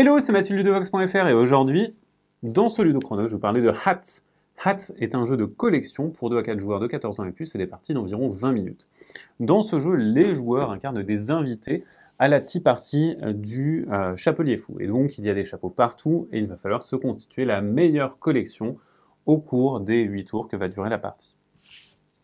Hello, c'est Mathieu Ludovox.fr et aujourd'hui, dans ce Ludochrono, je vais vous parler de Hats. Hats est un jeu de collection pour 2 à 4 joueurs de 14 ans et plus et des parties d'environ 20 minutes. Dans ce jeu, les joueurs incarnent des invités à la tea party du euh, Chapelier Fou. Et donc, il y a des chapeaux partout et il va falloir se constituer la meilleure collection au cours des 8 tours que va durer la partie.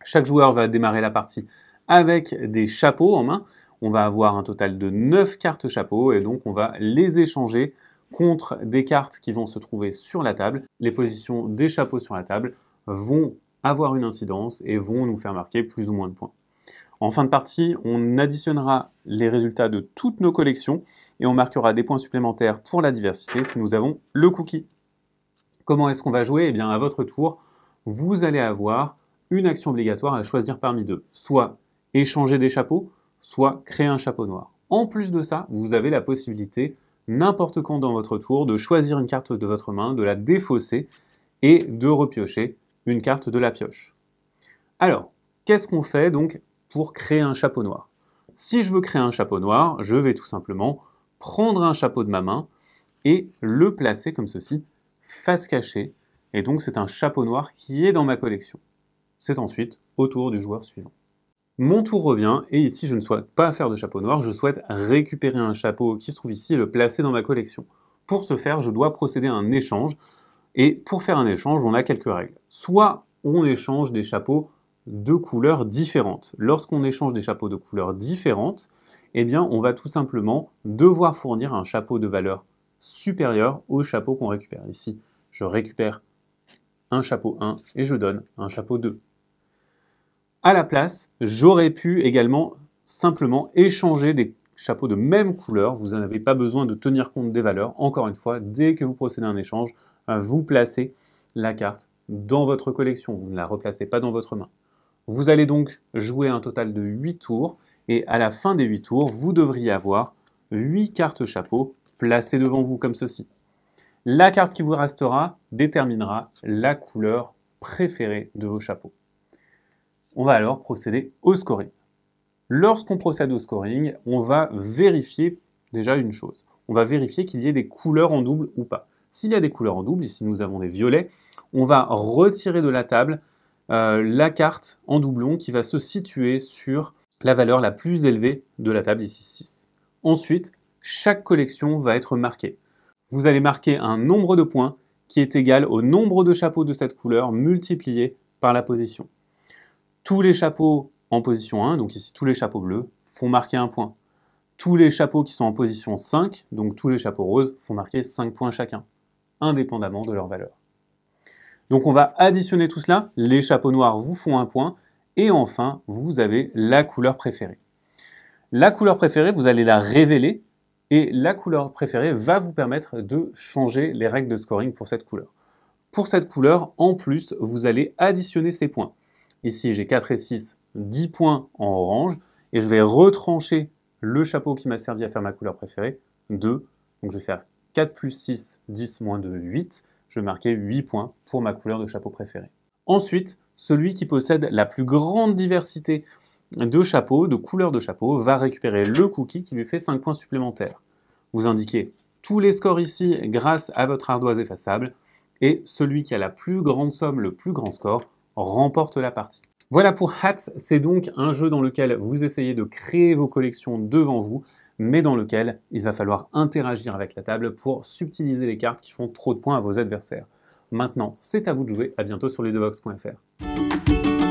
Chaque joueur va démarrer la partie avec des chapeaux en main on va avoir un total de 9 cartes chapeaux et donc on va les échanger contre des cartes qui vont se trouver sur la table. Les positions des chapeaux sur la table vont avoir une incidence et vont nous faire marquer plus ou moins de points. En fin de partie, on additionnera les résultats de toutes nos collections et on marquera des points supplémentaires pour la diversité si nous avons le cookie. Comment est-ce qu'on va jouer? Eh bien, à votre tour, vous allez avoir une action obligatoire à choisir parmi deux. Soit échanger des chapeaux, soit créer un chapeau noir. En plus de ça, vous avez la possibilité, n'importe quand dans votre tour, de choisir une carte de votre main, de la défausser et de repiocher une carte de la pioche. Alors, qu'est-ce qu'on fait donc pour créer un chapeau noir? Si je veux créer un chapeau noir, je vais tout simplement prendre un chapeau de ma main et le placer comme ceci, face cachée. Et donc c'est un chapeau noir qui est dans ma collection. C'est ensuite au tour du joueur suivant. Mon tour revient, et ici je ne souhaite pas faire de chapeau noir, je souhaite récupérer un chapeau qui se trouve ici et le placer dans ma collection. Pour ce faire, je dois procéder à un échange, et pour faire un échange, on a quelques règles. Soit on échange des chapeaux de couleurs différentes. Lorsqu'on échange des chapeaux de couleurs différentes, eh bien on va tout simplement devoir fournir un chapeau de valeur supérieure au chapeau qu'on récupère. Ici, je récupère un chapeau 1 et je donne un chapeau 2. À la place, j'aurais pu également simplement échanger des chapeaux de même couleur. Vous n'avez pas besoin de tenir compte des valeurs. Encore une fois, dès que vous procédez à un échange, euh, vous placez la carte dans votre collection. Vous ne la replacez pas dans votre main. Vous allez donc jouer un total de 8 tours et à la fin des 8 tours, vous devriez avoir 8 cartes chapeaux placées devant vous comme ceci. La carte qui vous restera déterminera la couleur préférée de vos chapeaux. On va alors procéder au scoring. Lorsqu'on procède au scoring, on va vérifier déjà une chose. On va vérifier qu'il y ait des couleurs en double ou pas. S'il y a des couleurs en double, ici nous avons des violets, on va retirer de la table euh, la carte en doublon qui va se situer sur la valeur la plus élevée de la table, ici 6. Ensuite, chaque collection va être marquée. Vous allez marquer un nombre de points qui est égal au nombre de chapeaux de cette couleur multiplié par la position. Tous les chapeaux en position 1, donc ici tous les chapeaux bleus, font marquer un point. Tous les chapeaux qui sont en position 5, donc tous les chapeaux roses, font marquer 5 points chacun, indépendamment de leur valeur. Donc on va additionner tout cela, les chapeaux noirs vous font un point, et enfin, vous avez la couleur préférée. La couleur préférée, vous allez la révéler, et la couleur préférée va vous permettre de changer les règles de scoring pour cette couleur. Pour cette couleur, en plus, vous allez additionner ces points. Ici, j'ai 4 et 6, 10 points en orange. Et je vais retrancher le chapeau qui m'a servi à faire ma couleur préférée, 2. Donc je vais faire 4 plus 6, 10 moins 2, 8. Je vais marquer 8 points pour ma couleur de chapeau préférée. Ensuite, celui qui possède la plus grande diversité de chapeaux, de couleurs de chapeaux, va récupérer le cookie qui lui fait 5 points supplémentaires. Vous indiquez tous les scores ici grâce à votre ardoise effaçable, et celui qui a la plus grande somme, le plus grand score, remporte la partie. Voilà pour Hats, c'est donc un jeu dans lequel vous essayez de créer vos collections devant vous, mais dans lequel il va falloir interagir avec la table pour subtiliser les cartes qui font trop de points à vos adversaires. Maintenant, c'est à vous de jouer, à bientôt sur ledovox.fr.